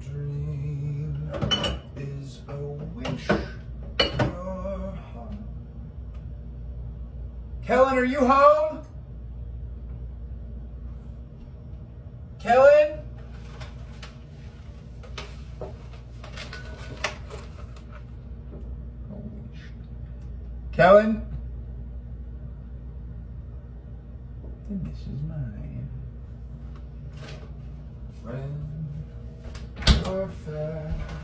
dream is a wish in your heart. Kellen, are you home? Kellen? Kellen? Then this is mine. When fair.